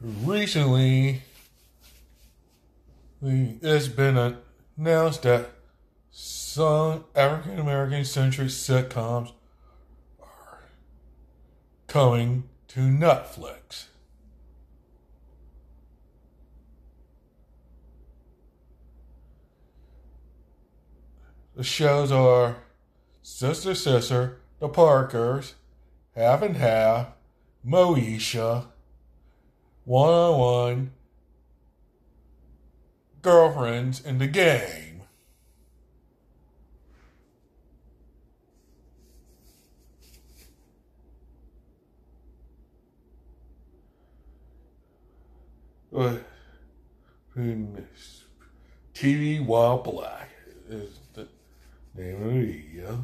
recently it's been announced that some African American centric sitcoms are coming to Netflix. The shows are Sister Sister, The Parkers, Half and Half, Moesha, One on One, Girlfriends, in The Game. Uh, TV While Black is the name of the yeah.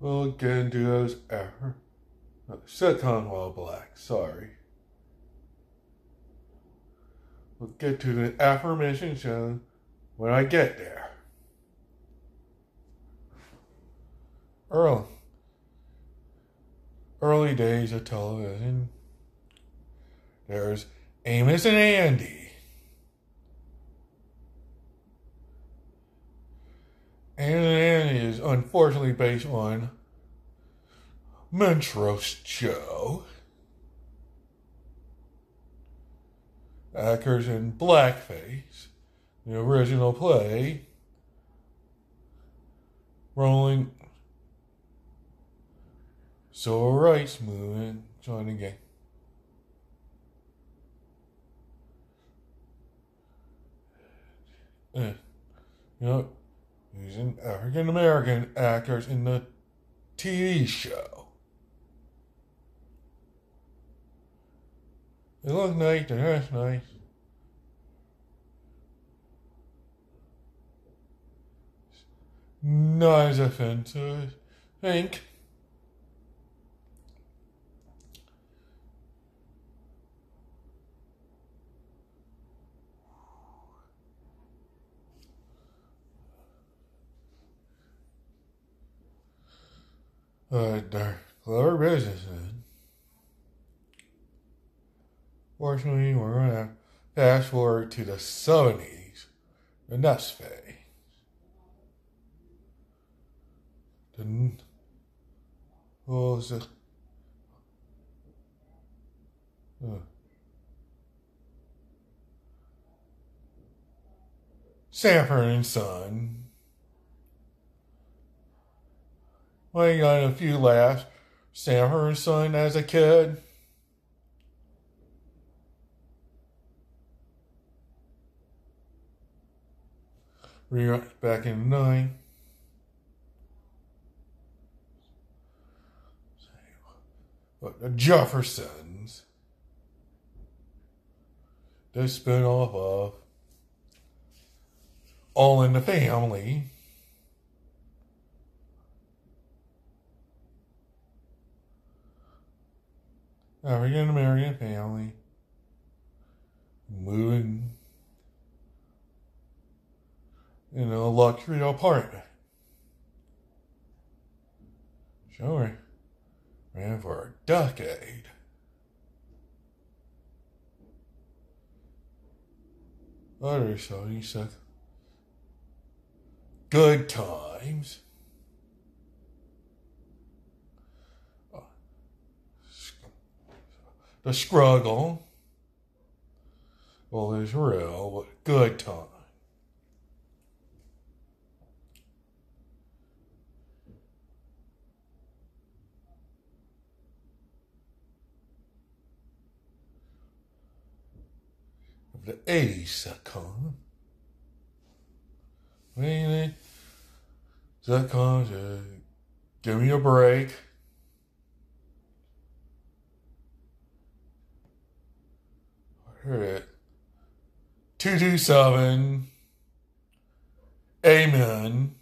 We'll get into those after. Sitcom While Black, sorry. We'll get to the affirmation show when I get there. Earl. early days of television. There's Amos and Andy. Amos and Andy is unfortunately based on minstrel show. Actors in blackface. The original play. Rolling Civil Rights Movement joining gang. Uh, you know, using African American actors in the TV show. They look nice, they dress nice. Not as offensive, I think. Uh, they're clever businessmen. Fortunately, we're going to fast forward to the 70s, the next phase. The, was it? Sanford and Son. Well, you got a few laughs. Sanford and Son as a kid. Back in nine. The Jeffersons. The spin off of All in the Family. African American family moving in a luxury apartment. Sure, ran for a decade. Other so he said, good times. The struggle. Well, it's real, but good time. the 80s sitcom. Really? Sitcoms, uh, give me a break. I heard it. 227. Amen.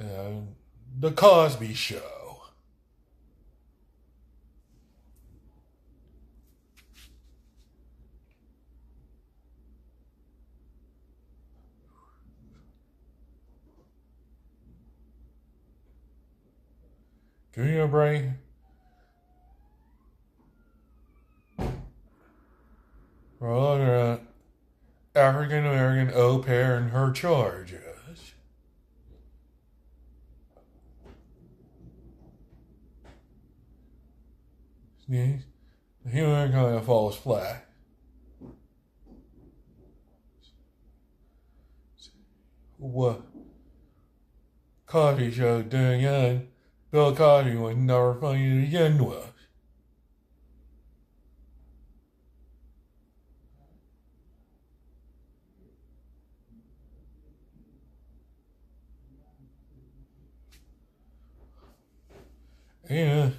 Uh, the Cosby Show. Give me a break. Well, African American au pair in her charge. Sneeze. The human of falls flat. What? Cosby showed doing young. Bill Cosby was never funny to begin with. And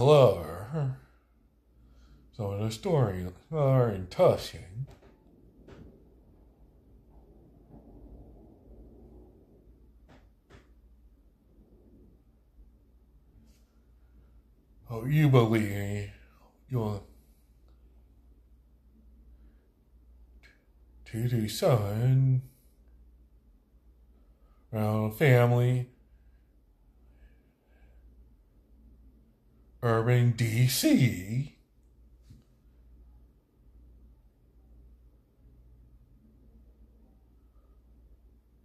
clever. So the story are in touching. Oh, you believe your two two seven around family urban DC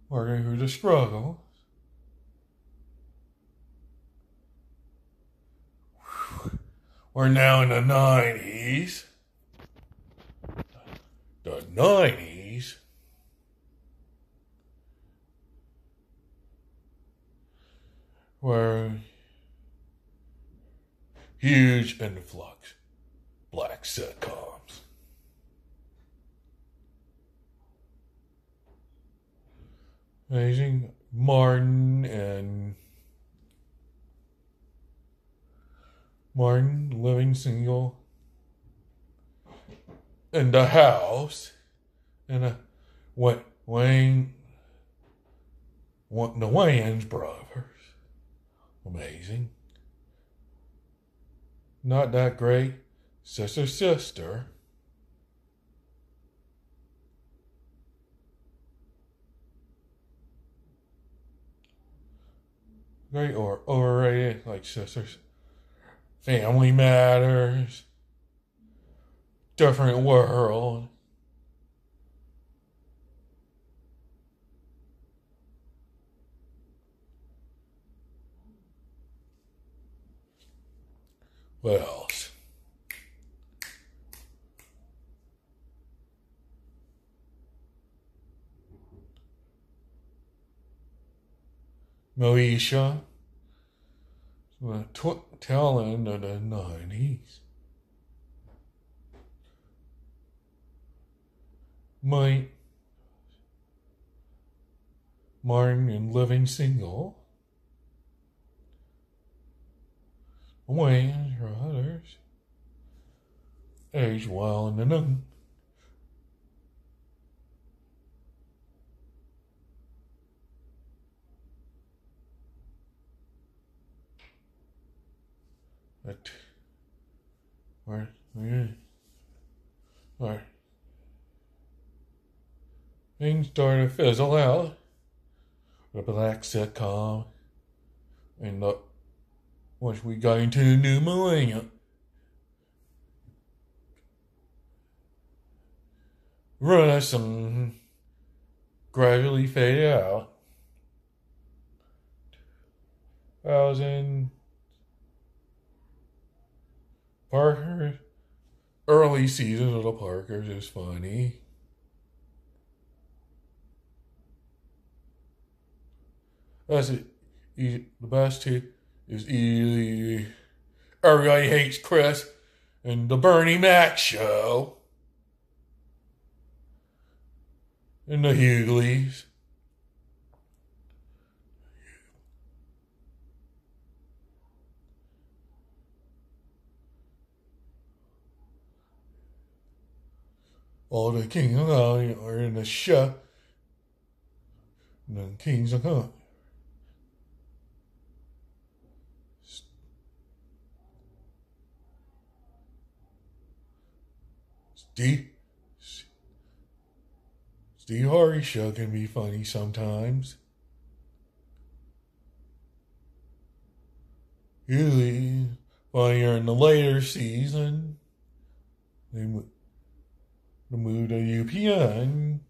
working through the struggle We're now in the 90s. The 90s. Where huge influx black sitcoms. Amazing Martin and Martin living single in the house and a what Wayne what the Wayans brothers. Amazing. Not that great. Sister sister. Great or overrated like sisters. Family Matters, Different World. What else? Moesha the tw- tail end of the 90s. Mike Martin and Living Single. Wayans Brothers. Age well in the. But where where where things start to fizzle out. The black sitcom and the once we got into the new millennium. Some gradually faded out. Thousand Parker, early seasons of the Parkers is funny. That's it. The best two is easily Everybody Hates Chris and The Bernie Mac Show and The Hughleys. all the kings are in the show. The kings of God. Steve, Steve Harvey show can be funny sometimes. usually funnier in the later season. They mo- they moved to UPN.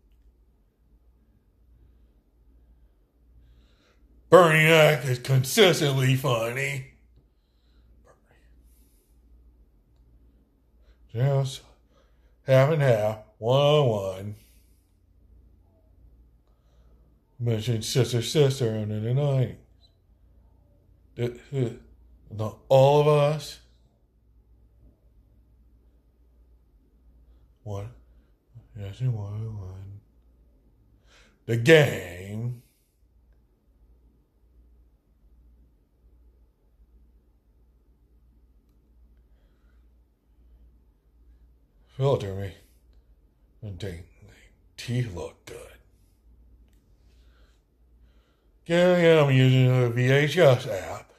Bernie Mac is consistently funny. Just half and half, one on one. Mentioned Sister Sister under the night. The, the, the, all of us. One. Yes, one on one. The game. Filter me and teeth look good. Yeah, yeah, I'm using a VHS app.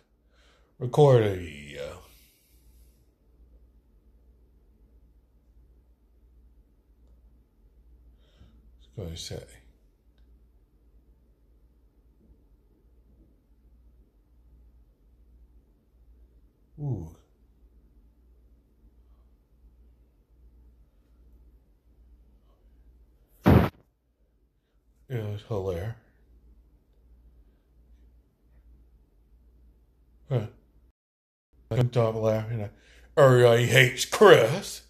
Record a video. What's going to say? Ooh. It was hilarious. I couldn't laughing. Everybody hates Chris.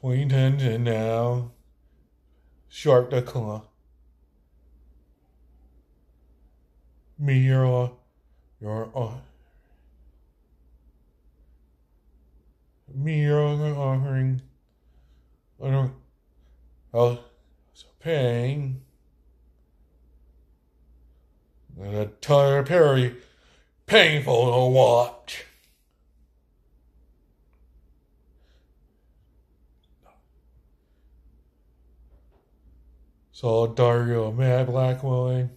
Twenty and now sharp decline. Meteor your uh, me your offering. I don't. I was paying. And a Tyler Perry painful to watch. Saw Dario Mad Black Wine.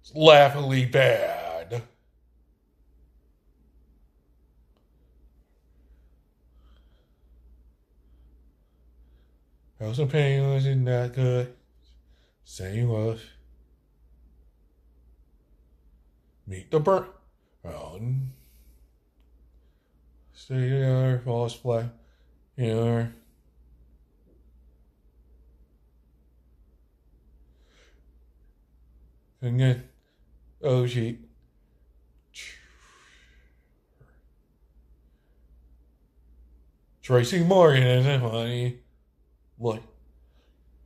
It's laughably bad. House of Payne wasn't that good. Same was. Meet the burn. Mountain. Stay together, false flag. Here. And then, oh, she. Tracy Morgan isn't funny. Look,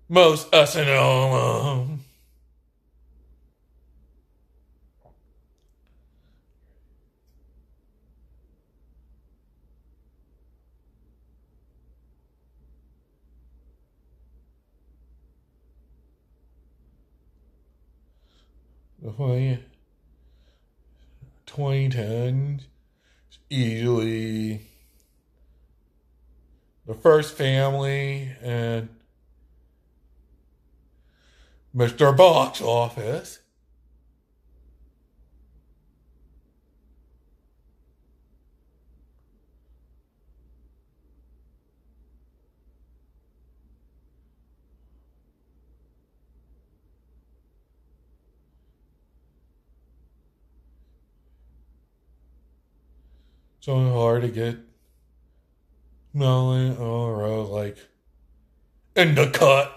most SNL. The funny 2010 easily the first family and Mr. Box Office. So hard to get Melon or uh, like in the cut.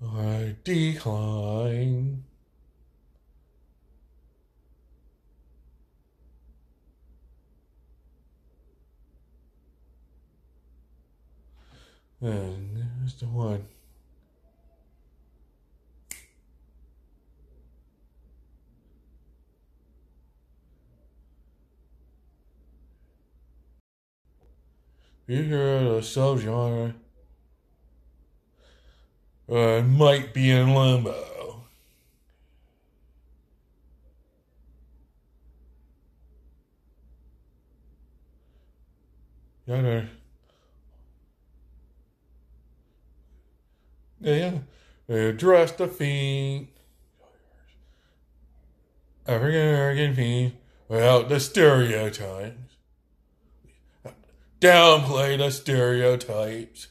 I decline. And there's the one. You hear the subgenre uh, might be in limbo. Yeah, yeah, address the fiend. African American fiend without the stereotypes. Downplay the stereotypes.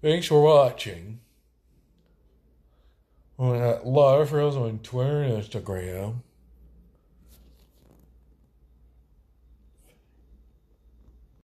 Thanks for watching. On live for us on Twitter and Instagram.